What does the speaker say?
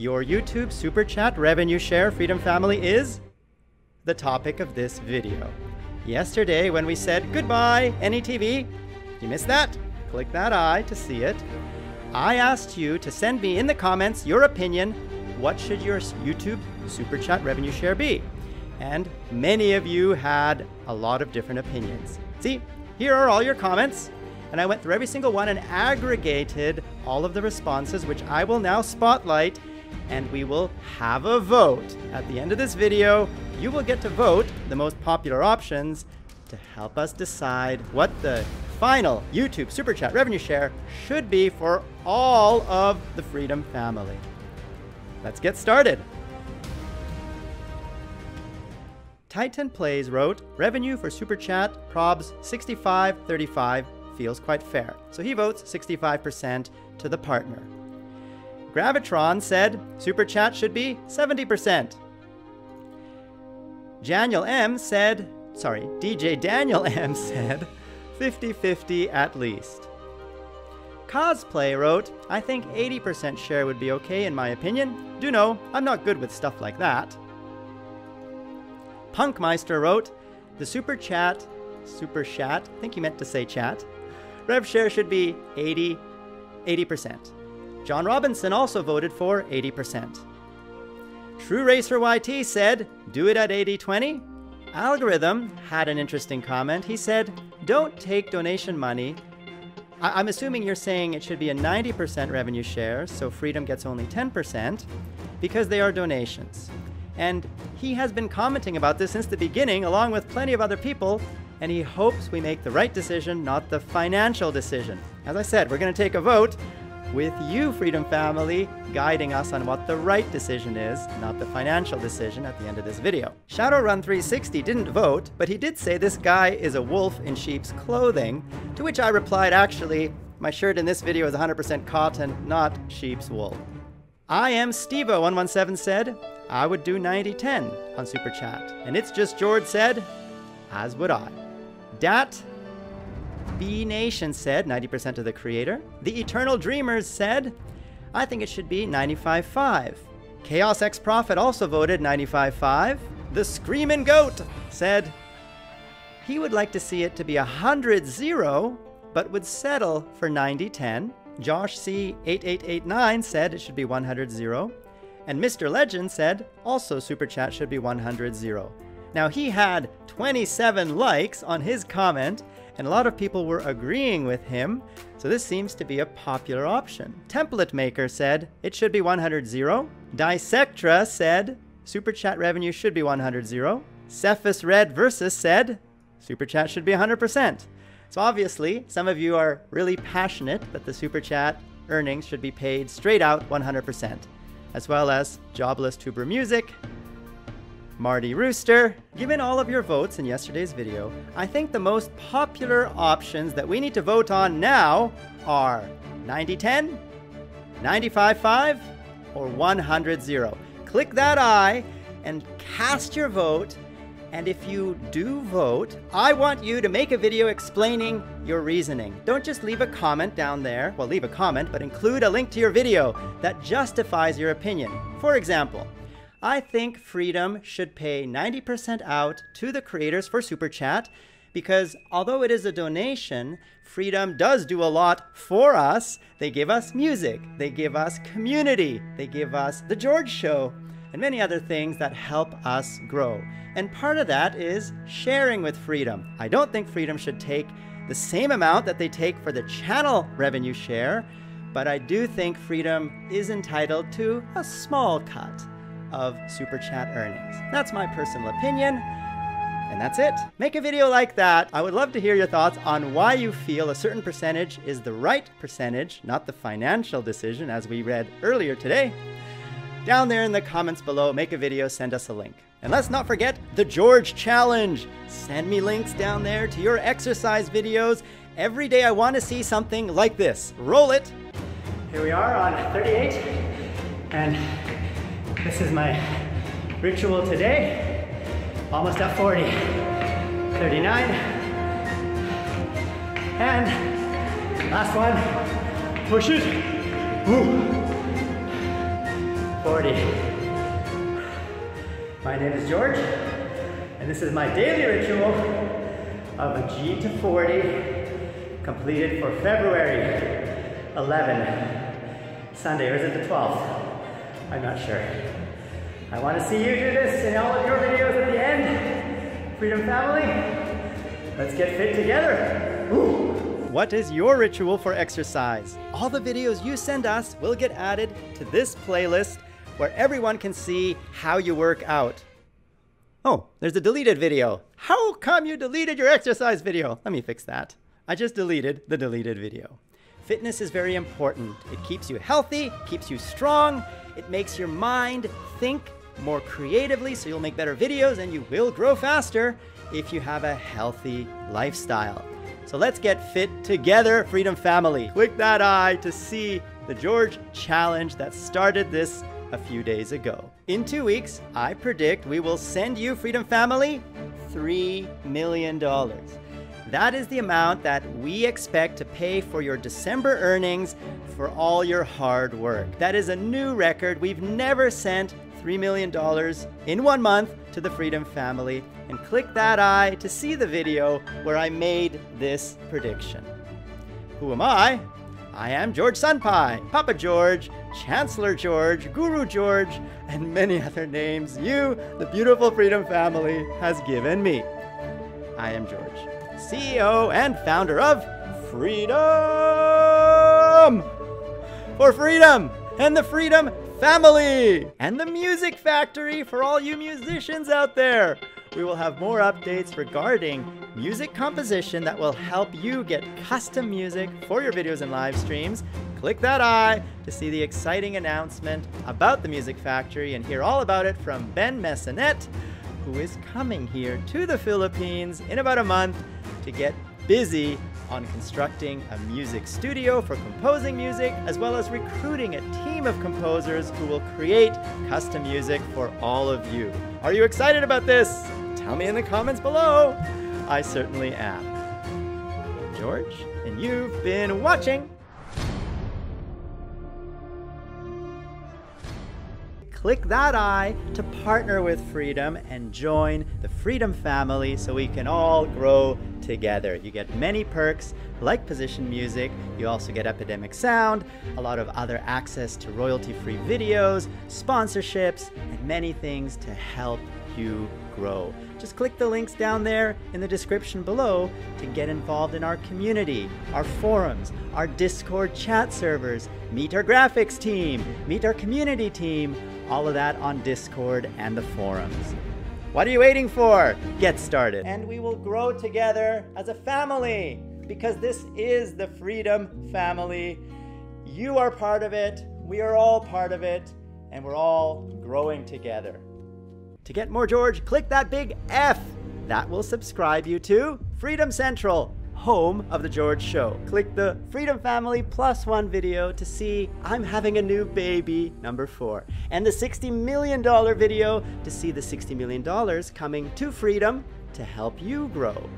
your YouTube Super Chat revenue share, Freedom Family, is the topic of this video. Yesterday, when we said goodbye, any.TV, you missed that? Click that eye to see it. I asked you to send me in the comments your opinion. What should your YouTube Super Chat revenue share be? And many of you had a lot of different opinions. See, here are all your comments. And I went through every single one and aggregated all of the responses, which I will now spotlight and we will have a vote. At the end of this video, you will get to vote the most popular options to help us decide what the final YouTube Super Chat revenue share should be for all of the Freedom family. Let's get started. Titan Plays wrote, revenue for Super Chat probs 65-35 feels quite fair. So he votes 65% to the partner. Gravitron said Super Chat should be 70%. Daniel M said, sorry, DJ Daniel M said 50-50 at least. Cosplay wrote, I think 80% share would be okay in my opinion. Do know, I'm not good with stuff like that. Punkmeister wrote, the super chat, super chat, I think he meant to say chat, rev share should be 80, 80%. John Robinson also voted for 80%. True Racer YT said, do it at 80-20. Algorithm had an interesting comment. He said, don't take donation money. I- am assuming you're saying it should be a 90% revenue share, so Freedom gets only 10%, because they are donations. And he has been commenting about this since the beginning, along with plenty of other people, and he hopes we make the right decision, not the financial decision. As I said, we're going to take a vote with you, Freedom Family, guiding us on what the right decision is, not the financial decision at the end of this video. Shadowrun360 didn't vote, but he did say this guy is a wolf in sheep's clothing, to which I replied, actually, my shirt in this video is 100% cotton, not sheep's wool. I am Stevo117 said, I would do 90-10 on Super Chat. And It's Just George said, as would I. Dat B Nation said, 90% of the creator. The Eternal Dreamers said, I think it should be 95.5. Chaos X Prophet also voted 95.5. The Screamin' Goat said he would like to see it to be 100-0, but would settle for 90-10. Josh C8889 said it should be 100-0. And Mr. Legend said also Super Chat should be 100-0. Now he had 27 likes on his comment, and a lot of people were agreeing with him, so this seems to be a popular option. Template Maker said it should be 100 0. Dissectra said Super Chat revenue should be 100 0. Cephas Red Versus said Super Chat should be 100%. So obviously, some of you are really passionate that the Super Chat earnings should be paid straight out 100%, as well as Jobless Tuber Music, Marty Rooster. Given all of your votes in yesterday's video, I think the most popular options that we need to vote on now are 90-10, 95-5, or 100-0. Click that eye and cast your vote. And if you do vote, I want you to make a video explaining your reasoning. Don't just leave a comment down there. Well, leave a comment, but include a link to your video that justifies your opinion. For example, I think Freedom should pay 90% out to the creators for Super Chat because although it is a donation, Freedom does do a lot for us. They give us music, they give us community, they give us The George Show, and many other things that help us grow. And part of that is sharing with Freedom. I don't think Freedom should take the same amount that they take for the channel revenue share, but I do think Freedom is entitled to a small cut of Super Chat earnings. That's my personal opinion. And that's it. Make a video like that. I would love to hear your thoughts on why you feel a certain percentage is the right percentage, not the financial decision as we read earlier today. Down there in the comments below, make a video, send us a link. And let's not forget the George Challenge. Send me links down there to your exercise videos. Every day I want to see something like this. Roll it. Here we are on 38. And this is my ritual today. Almost at 40. 39. And last one. Oh, Push it. Ooh. 40. My name is George, and this is my daily ritual of a G to 40 completed for February 11, Sunday, or is it the 12th? I'm not sure. I want to see you do this in all of your videos at the end. Freedom Family, let's get fit together. Ooh. What is your ritual for exercise? All the videos you send us will get added to this playlist where everyone can see how you work out. Oh, there's a deleted video. How come you deleted your exercise video? Let me fix that. I just deleted the deleted video. Fitness is very important. It keeps you healthy, keeps you strong, it makes your mind think more creatively so you'll make better videos and you will grow faster if you have a healthy lifestyle. So let's get fit together, Freedom Family. Click that eye to see the George Challenge that started this a few days ago. In two weeks, I predict we will send you, Freedom Family, $3 million. That is the amount that we expect to pay for your December earnings for all your hard work. That is a new record. We've never sent $3 million in one month to the Freedom family. And click that eye to see the video where I made this prediction. Who am I? I am George Sunpie, Papa George, Chancellor George, Guru George, and many other names you, the beautiful Freedom family, has given me. I am George, CEO and founder of Freedom! For freedom and the Freedom family and the Music Factory for all you musicians out there. We will have more updates regarding music composition that will help you get custom music for your videos and live streams. Click that eye to see the exciting announcement about the Music Factory and hear all about it from Ben Messinet, who is coming here to the Philippines in about a month to get busy on constructing a music studio for composing music, as well as recruiting a team of composers who will create custom music for all of you. Are you excited about this? Tell me in the comments below. I certainly am. George, and you've been watching click that eye to partner with Freedom and join the Freedom family so we can all grow together. You get many perks like position music, you also get Epidemic Sound, a lot of other access to royalty free videos, sponsorships, and many things to help you grow. Just click the links down there in the description below to get involved in our community, our forums, our Discord chat servers, meet our graphics team, meet our community team, all of that on Discord and the forums. What are you waiting for? Get started. And we will grow together as a family because this is the Freedom Family. You are part of it, we are all part of it, and we're all growing together. To get more George, click that big F. That will subscribe you to Freedom Central, home of The George Show. Click the Freedom Family Plus One video to see I'm having a new baby, number four, and the $60 million video to see the $60 million coming to Freedom to help you grow.